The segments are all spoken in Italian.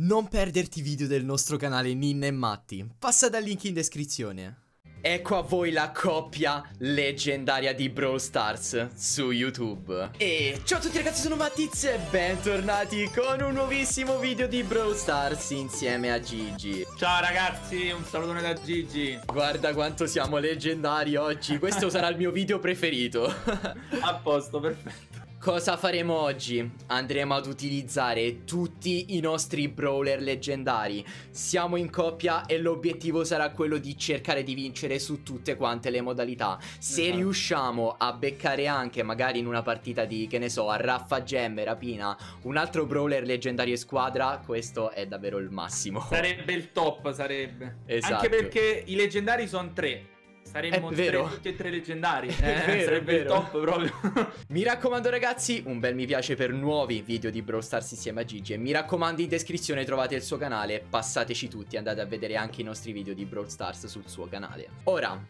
Non perderti video del nostro canale Ninna e Matti. Passa dal link in descrizione. Ecco a voi la coppia leggendaria di Brawl Stars su YouTube. E ciao a tutti ragazzi, sono Mattiz e bentornati con un nuovissimo video di Brawl Stars insieme a Gigi. Ciao ragazzi, un salutone da Gigi. Guarda quanto siamo leggendari oggi, questo sarà il mio video preferito. a posto, perfetto. Cosa faremo oggi? Andremo ad utilizzare tutti i nostri brawler leggendari. Siamo in coppia e l'obiettivo sarà quello di cercare di vincere su tutte quante le modalità. Se esatto. riusciamo a beccare anche, magari in una partita di, che ne so, a Raffa Gemme, Rapina, un altro brawler leggendario squadra, questo è davvero il massimo. Sarebbe il top, sarebbe. Esatto. Anche perché i leggendari sono tre. Saremmo vero. tutti e tre leggendari. Eh, è vero, sarebbe il top proprio. mi raccomando, ragazzi, un bel mi piace per nuovi video di Brawl Stars insieme a Gigi. E mi raccomando, in descrizione trovate il suo canale. Passateci tutti, andate a vedere anche i nostri video di Brawl Stars sul suo canale. Ora,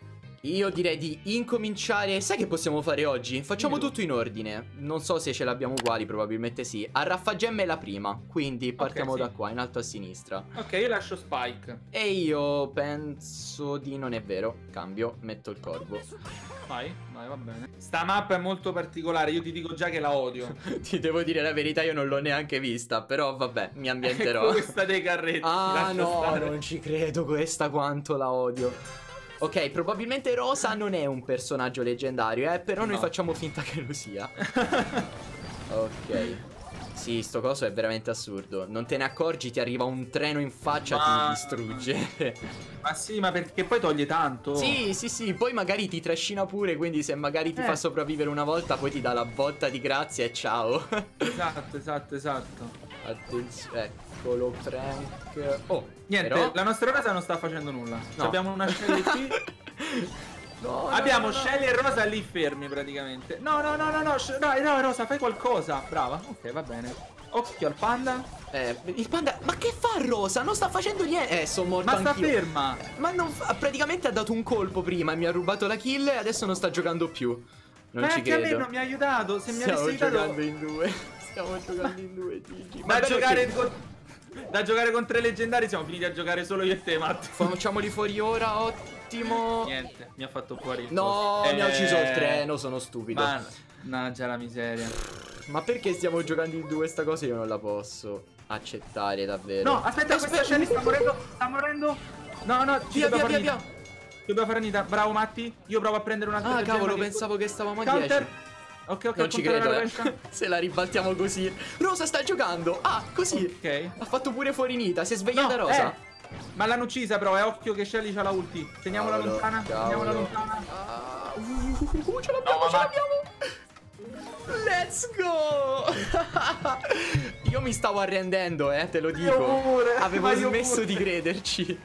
io direi di incominciare. Sai che possiamo fare oggi? Facciamo Io. tutto in ordine. Non so se ce l'abbiamo uguali, probabilmente sì. A Raffagemme è la prima Quindi partiamo okay, sì. da qua, in alto a sinistra. Ok, io lascio Spike. E io penso di non è vero. Cambio, metto il corvo. Vai, vai, va bene. Sta mappa è molto particolare, io ti dico già che la odio. Ti devo dire la verità, io non l'ho neanche vista Però vabbè, mi ambienterò. Ecco questa dei carretti. Ah no, stare. non ci credo questa quanto la odio Ok, probabilmente Rosa non è un personaggio leggendario, eh, però no. noi facciamo finta che lo sia. ok. Sì, sto coso è veramente assurdo. Non te ne accorgi, ti arriva un treno in faccia e ti distrugge. ma sì, ma perché poi toglie tanto. Sì, sì, sì. Poi magari ti trascina pure. Quindi se magari ti eh. fa sopravvivere una volta, poi ti dà la botta di grazia e ciao. esatto, esatto, esatto. Attenzione, eccolo Frank. Oh, niente, però... la nostra casa non sta facendo nulla. No. Abbiamo una Shelly qui. No, Abbiamo no, Shelly e Rosa lì fermi praticamente. No, no, no, no, no, dai, no, Rosa, fai qualcosa. Brava. Ok, va bene. Occhio al panda. Eh, il panda. Ma che fa Rosa? Non sta facendo niente. Eh, sono morto. Ma sta ferma. Ma non fa... praticamente ha dato un colpo prima mi ha rubato la kill e adesso non sta giocando più. Non Ma ci anche credo. a me non mi ha aiutato. Se mi Stiamo avessi aiutato. giocando in due. Stiamo giocando in due, Gigi. Da giocare che... Da giocare con tre leggendari siamo finiti a giocare solo io e te, Matt. Facciamoli fuori ora, ottimo. Niente, mi ha fatto fuori il No, eh... mi ha ucciso il treno, sono stupido. Mannaggia la miseria. Ma perché stiamo giocando in due questa cosa? Io non la posso accettare davvero. No, aspetta, aspetta questa Shelly sta morendo, sta morendo. No, no, via, via, via, via. Dobbiamo fare Anita. Bravo, Matti. Io provo a prendere un'altra Ah, cavolo, pensavo che stavamo a 10. Ok, ok, non ci credo. Eh. Se la ribaltiamo così. Rosa sta giocando. Ah, così. Ok. Ha fatto pure fuori Nita. Si è svegliata no, Rosa. Eh. Ma l'hanno uccisa però, è occhio che Shelly c'ha la ulti. Teniamola cavolo, lontana. Cavolo. Teniamola lontana. Ah, uh, uh, uh, ce l'abbiamo, no, ce l'abbiamo. Let's go! io mi stavo arrendendo, eh, te lo dico. Avevo smesso di crederci.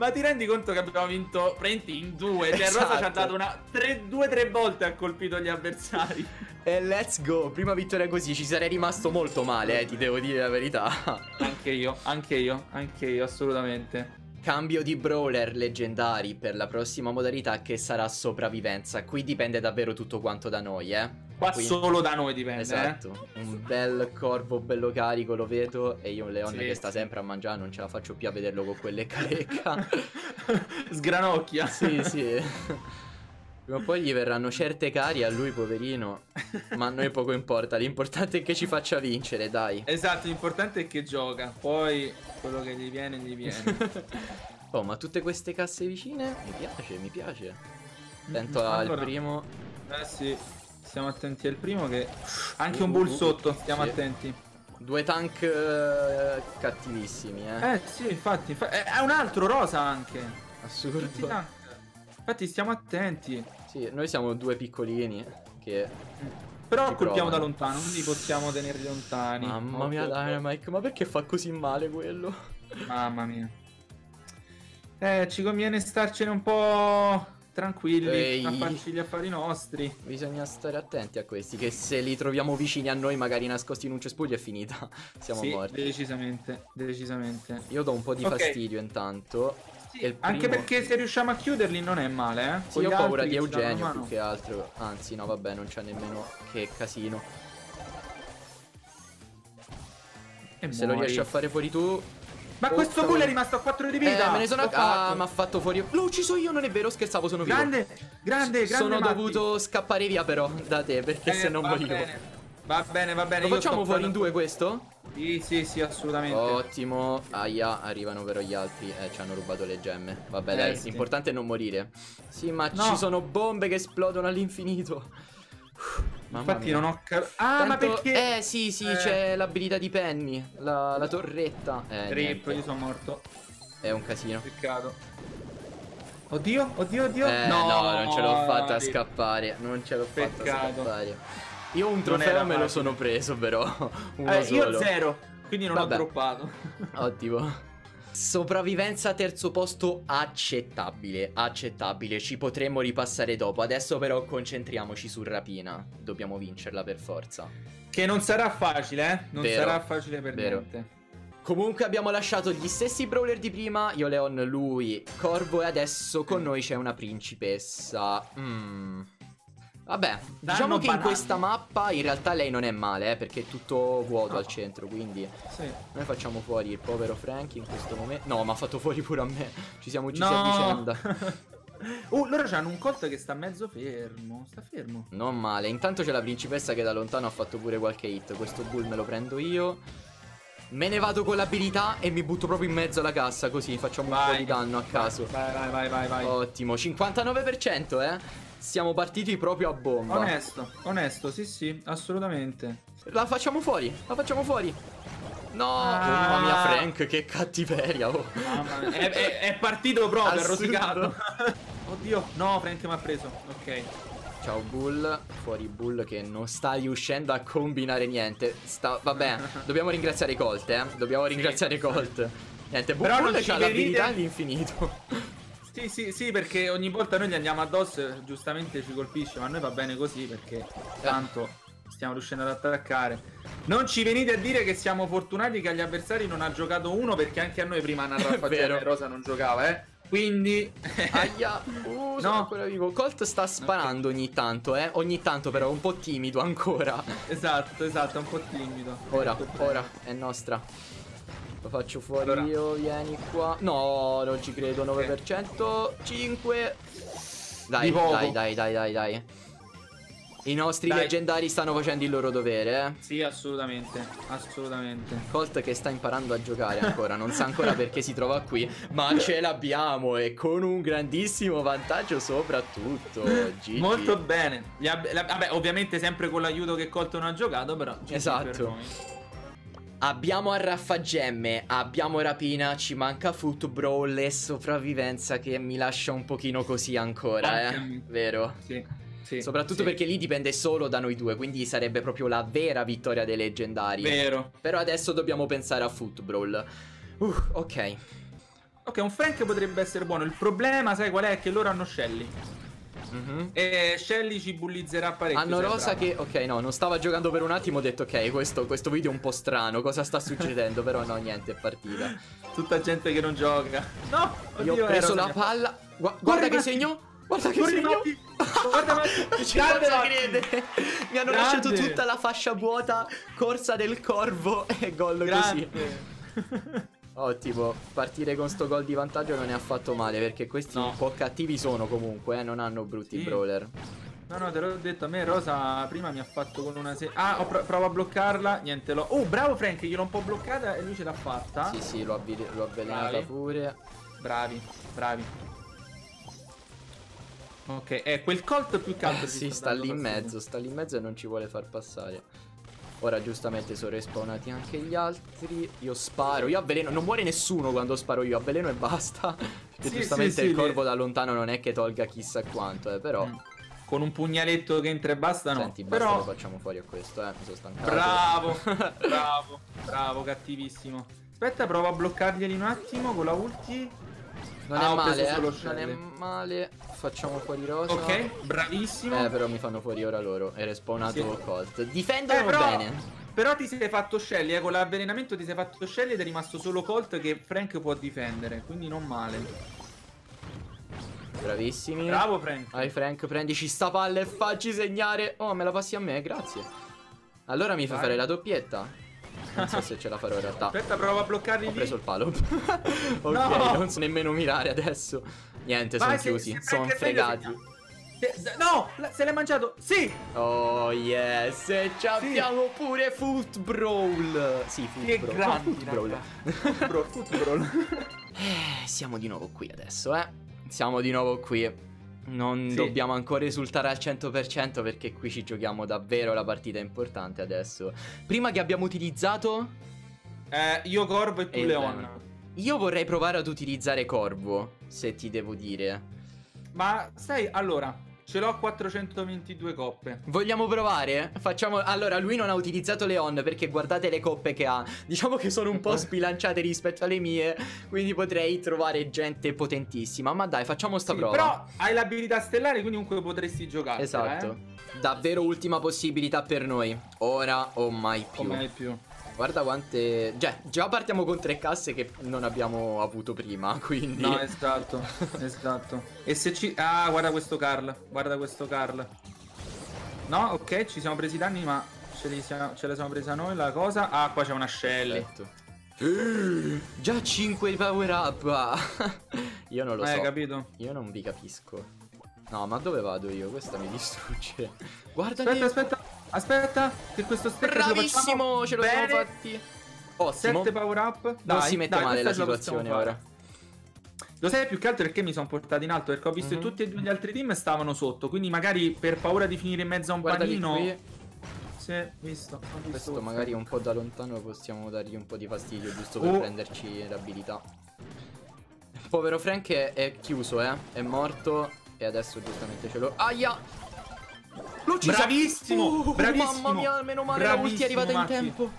Ma ti rendi conto che abbiamo vinto Prenti in due? Cioè esatto. Rosa ci ha dato una tre, due tre volte ha colpito gli avversari. E let's go, prima vittoria così, ci sarei rimasto molto male, eh, ti devo dire la verità. Anche io, anche io, anche io, assolutamente. Cambio di brawler leggendari per la prossima modalità che sarà sopravvivenza. Qui dipende davvero tutto quanto da noi, eh. Qua Quindi, solo da noi dipende. Esatto. Eh? Un bel corvo bello carico, lo vedo. E io un leone sì. che sta sempre a mangiare, non ce la faccio più a vederlo con quelle carecca. Sgranocchia. Sì, sì. Prima o poi gli verranno certe cari a lui, poverino. Ma a noi poco importa. L'importante è che ci faccia vincere, dai. Esatto, l'importante è che gioca. Poi quello che gli viene, gli viene. oh, ma tutte queste casse vicine? Mi piace, mi piace. Attento allora, al primo. Eh sì. Stiamo attenti al primo che... Anche uh, un bull uh, sotto, stiamo sì. attenti. Due tank uh, cattivissimi, eh. Eh sì, infatti, infa è un altro rosa anche. Assurdo. Infatti stiamo attenti. Sì, noi siamo due piccolini che... Però colpiamo da lontano, quindi possiamo tenerli lontani. Mamma mia, Dynamite, ma perché fa così male quello? Mamma mia. Eh, ci conviene starcene un po' tranquilli Ehi. a farci gli affari nostri. Bisogna stare attenti a questi, che se li troviamo vicini a noi, magari nascosti in un cespuglio, è finita. Siamo sì, morti. Decisamente, decisamente. Io do un po' di okay. fastidio intanto. Sì, primo... Anche perché se riusciamo a chiuderli non è male, eh. Sì, io ho paura di Eugenio più che altro. Anzi, no, vabbè, non c'è nemmeno che casino. E Se muori. lo riesci a fare fuori tu ma oh, questo bull è rimasto a 4 di vita. Eh, me ne sono Ah, mi ha fatto fuori. L'ho ucciso io, non è vero, scherzavo, sono vivo. Grande, grande, grande. Sono Matti. dovuto scappare via però da te perché eh, se non morivo. Bene. Va bene, va bene. Lo facciamo fuori in due questo? Sì, sì, sì, assolutamente. Ottimo. Aia, arrivano però gli altri. Eh, ci hanno rubato le gemme. Vabbè, eh, dai, sì. l'importante è non morire. Sì, ma no. ci sono bombe che esplodono all'infinito. Mamma Infatti mia. non ho capito. Ah, Tanto... ma perché? Eh, sì, sì, eh. c'è l'abilità di Penny. La, la torretta. Eh, Rip, io sono morto. È un casino. Peccato. Oddio, oddio, oddio. Eh, no, no, non ce l'ho fatta a scappare. Non ce l'ho fatta a scappare. Io un trofeo me lo sono preso, però. Uno eh, io zero. Quindi non Vabbè. ho droppato. Ottimo. Sopravvivenza terzo posto accettabile, accettabile, ci potremmo ripassare dopo, adesso però concentriamoci su rapina, dobbiamo vincerla per forza. Che non sarà facile, eh? Non vero, sarà facile per vero. niente. Comunque abbiamo lasciato gli stessi brawler di prima, io Leon, lui, Corvo e adesso con noi c'è una principessa. Mmm... Vabbè, diciamo che banali. in questa mappa in realtà lei non è male, eh, perché è tutto vuoto no. al centro, quindi sì. noi facciamo fuori il povero Frank in questo momento. No, ma ha fatto fuori pure a me. Ci siamo uccisi no. a vicenda. uh, loro hanno un colt che sta mezzo fermo. Sta fermo. Non male. Intanto c'è la principessa che da lontano ha fatto pure qualche hit. Questo bull me lo prendo io. Me ne vado con l'abilità e mi butto proprio in mezzo alla cassa, così facciamo vai. un po' di danno a caso. Vai, vai, vai, vai, vai. Ottimo, 59%, eh. Siamo partiti proprio a bomba. Onesto, onesto, sì, sì, assolutamente. La facciamo fuori, la facciamo fuori. No, ah. mamma mia, Frank, che cattiveria. Oh. È, è, è, partito proprio, è rosicato. Oddio, no, Frank mi ha preso. Ok. Ciao Bull, fuori Bull che non sta riuscendo a combinare niente. Sta, vabbè, dobbiamo ringraziare Colt, eh. Dobbiamo ringraziare sì. Colt. Niente, Bull, Però Bull ha l'abilità all'infinito. Sì, sì, sì, perché ogni volta noi gli andiamo addosso giustamente ci colpisce, ma a noi va bene così perché tanto stiamo riuscendo ad attaccare. Non ci venite a dire che siamo fortunati che agli avversari non ha giocato uno perché anche a noi prima una Raffaele Rosa non giocava, eh. Quindi Aia uh, no. ancora vivo Colt sta sparando okay. ogni tanto eh Ogni tanto però è un po' timido ancora Esatto esatto è un po' timido Ora ora è nostra lo faccio fuori allora. io, vieni qua. No, non ci credo, 9%. 5. Dai, dai, dai, dai, dai, dai. I nostri Dai. leggendari stanno facendo il loro dovere, eh? Sì, assolutamente, assolutamente. Colt che sta imparando a giocare ancora, non sa ancora perché si trova qui, ma ce l'abbiamo e con un grandissimo vantaggio soprattutto. Gigi. Molto bene. Vabbè, ovviamente sempre con l'aiuto che Colt non ha giocato, però... Esatto. Abbiamo arraffagemme, abbiamo rapina, ci manca foot brawl e sopravvivenza che mi lascia un pochino così ancora, eh? Vero? Sì. Sì, Soprattutto sì. perché lì dipende solo da noi due, quindi sarebbe proprio la vera vittoria dei leggendari. Vero. Però adesso dobbiamo pensare a foot brawl. Uh, ok. Ok, un Frank potrebbe essere buono. Il problema, sai qual è? Che loro hanno Shelly. Mm-hmm. E Shelly ci bullizzerà parecchio. Hanno Rosa che, ok, no, non stava giocando per un attimo. Ho detto, ok, questo, questo video è un po' strano. Cosa sta succedendo? Però no, niente, è partita. Tutta gente che non gioca. No, oddio, Io ho preso la palla. Gu- guarda che segno. Guarda che segno. Guarda, ma ci crede. Mi hanno Grande. lasciato tutta la fascia vuota. Corsa del corvo e gol così. Ottimo, partire con sto gol di vantaggio non è affatto male perché questi no. un po' cattivi sono comunque, eh, non hanno brutti sì. brawler. No, no, te l'ho detto, a me Rosa prima mi ha fatto con una se... Ah, pro provo a bloccarla, niente, l'ho... Oh, bravo Frank, gliel'ho un po' bloccata e lui ce l'ha fatta. Sì, sì, l'ho avvelenata bravi. pure. Bravi, bravi. Ok, è quel colt più caldo. Eh, sì, sta lì in mezzo, sta lì in mezzo e non ci vuole far passare. Ora giustamente sono respawnati anche gli altri. Io sparo, io avveleno Non muore nessuno quando sparo io Avveleno e basta. Perché sì, giustamente sì, il corvo le... da lontano non è che tolga chissà quanto eh, Però mm. Con un pugnaletto che entra e basta no. Senti, basta Però... lo facciamo fuori a questo eh Mi sono stancato. Bravo Bravo Bravo cattivissimo. Aspetta provo a bloccarglieli un attimo Con la ulti non ah, è male, eh. Non è male. Facciamo fuori Rosa. Ok, bravissimo. Eh, però mi fanno fuori ora loro. È respawnato sì. Colt. Difendono eh, però, bene. Però ti sei fatto Shelly, eh. Con l'avvelenamento ti sei fatto Shelly ed è rimasto solo Colt che Frank può difendere. Quindi non male. Bravissimi. Bravo Frank. Vai Frank, prendici sta palla e facci segnare. Oh, me la passi a me, grazie. Allora mi fai fare la doppietta. Non so se ce la farò in realtà. Aspetta, provo a bloccarli Ho lì. preso il palo. ok, no. non so nemmeno mirare adesso. Niente, sono chiusi. Sono fregati. No, se l'hai mangiato. Sì. Oh yes, e ci abbiamo sì. pure Foot Brawl. Sì, Foot che Brawl. Grandi, foot Brawl. foot Brawl. Foot Brawl. eh, siamo di nuovo qui adesso, eh. Siamo di nuovo qui. Non sì. dobbiamo ancora esultare al 100% perché qui ci giochiamo davvero la partita importante adesso. Prima che abbiamo utilizzato... Eh, io Corvo e tu e Leon. Io vorrei provare ad utilizzare Corvo, se ti devo dire. Ma sai, allora, Ce l'ho a 422 coppe. Vogliamo provare? Facciamo. Allora, lui non ha utilizzato Leon perché guardate le coppe che ha. Diciamo che sono un po' sbilanciate rispetto alle mie. Quindi potrei trovare gente potentissima. Ma dai, facciamo sta sì, prova. Però hai l'abilità stellare, quindi comunque potresti giocare. Esatto. Eh? Davvero ultima possibilità per noi. Ora o mai più. O mai più. Guarda quante... Già, già partiamo con tre casse che non abbiamo avuto prima, quindi... No, esatto, esatto. E se ci... Ah, guarda questo Carl, guarda questo Carl. No, ok, ci siamo presi danni, ma ce, siamo... ce la siamo presa noi la cosa. Ah, qua c'è una Shelly. Già 5 power up. Io non lo eh, so. Capito? Io non vi capisco. No, ma dove vado io? Questa mi distrugge. Guarda Aspetta, aspetta. Aspetta, che questo stack Bravissimo, ce lo, siamo fatti. Ottimo. 7 power up. Dai, non si mette dai, male la situazione ora. Lo sai più che altro perché mi sono portato in alto? Perché ho visto mm -hmm. che tutti e due gli altri team stavano sotto. Quindi magari per paura di finire in mezzo a un Guarda panino. Qui. Sì, visto. Ho visto Questo magari un po' da lontano possiamo dargli un po' di fastidio, giusto per oh. prenderci l'abilità. Povero Frank è, è chiuso, eh. È morto. E adesso giustamente ce l'ho. Aia! Bravissimo, uh, bravissimo. Mamma mia, meno male la ulti è arrivata Matti. in tempo.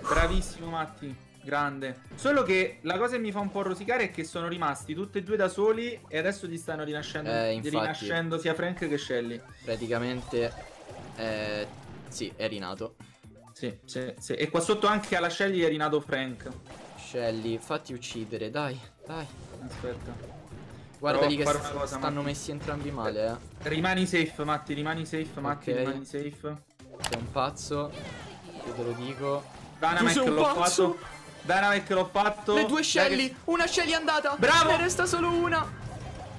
Bravissimo Matti, grande. Solo che la cosa che mi fa un po' rosicare è che sono rimasti tutti e due da soli e adesso ti stanno rinascendo, eh, infatti, rinascendo sia Frank che Shelly. Praticamente, eh, sì, è rinato. Sì, sì, sì. E qua sotto anche alla Shelly è rinato Frank. Shelly, fatti uccidere, dai, dai. Aspetta. Guardali che cosa, stanno Matti. messi entrambi male, eh. Rimani safe, Matti, rimani safe, Matti, okay. rimani safe. Sei un pazzo, io te lo dico. Dynamic l'ho fatto. Dynamic l'ho fatto. Le due Shelly, che... una Shelly è andata. Bravo! Ne resta solo una.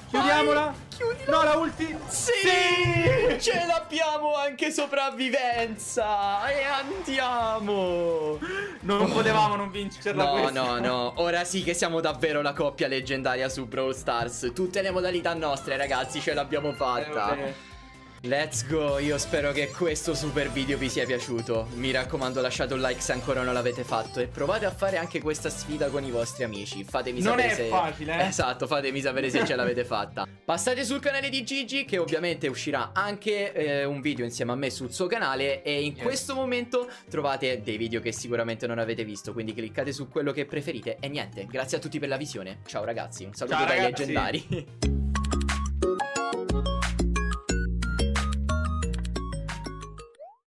Chiudiamola. Chiudila. No, la ulti. Sì, sì! Ce l'abbiamo anche sopravvivenza. E andiamo. Non oh. potevamo non vincerla No, questa. no, no. Ora sì che siamo davvero la coppia leggendaria su Brawl Stars. Tutte le modalità nostre, ragazzi, ce l'abbiamo fatta. Eh, Let's go, io spero che questo super video vi sia piaciuto Mi raccomando lasciate un like se ancora non l'avete fatto E provate a fare anche questa sfida con i vostri amici Fatemi non sapere se... Non è facile eh? Esatto, fatemi sapere se ce l'avete fatta Passate sul canale di Gigi che ovviamente uscirà anche eh, un video insieme a me sul suo canale E in yes. questo momento trovate dei video che sicuramente non avete visto Quindi cliccate su quello che preferite E niente, grazie a tutti per la visione Ciao ragazzi, un saluto Ciao, dai ragazzi. leggendari